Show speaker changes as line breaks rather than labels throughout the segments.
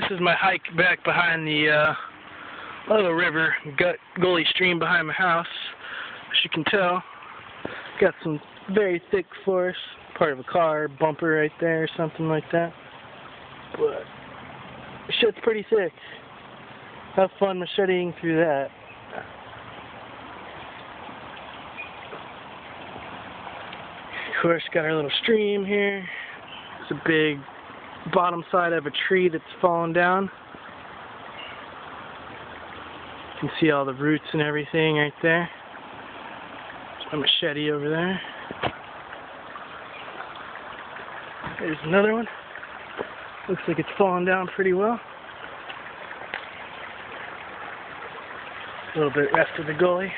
this is my hike back behind the uh, little river, gut gully stream behind my house. As you can tell, got some very thick forest, part of a car bumper right there or something like that. But shit's pretty thick. Have fun macheting through that. Of course, got our little stream here. It's a big bottom side of a tree that's fallen down. You can see all the roots and everything right there. There's my machete over there. There's another one. Looks like it's fallen down pretty well. A little bit west of the gully.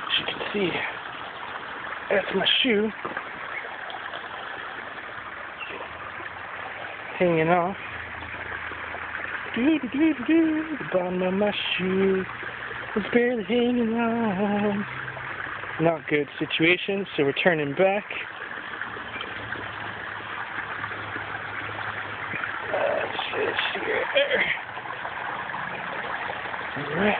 As you can see, that's my shoe. Hanging off. -doo -doo -doo -doo. The bottom of my shoe is barely hanging on. Not good situation, so we're turning back. Alright.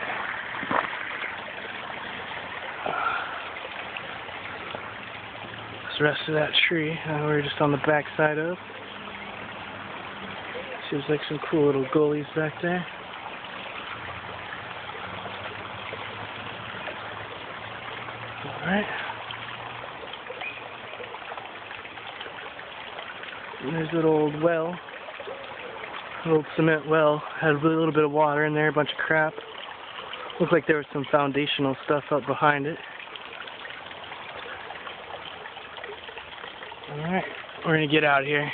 the rest of that tree uh, we're just on the back side of. Seems like some cool little gullies back there. Alright. And there's that old well. Old cement well. Had a little bit of water in there, a bunch of crap. Looked like there was some foundational stuff up behind it. Alright, we're gonna get out of here.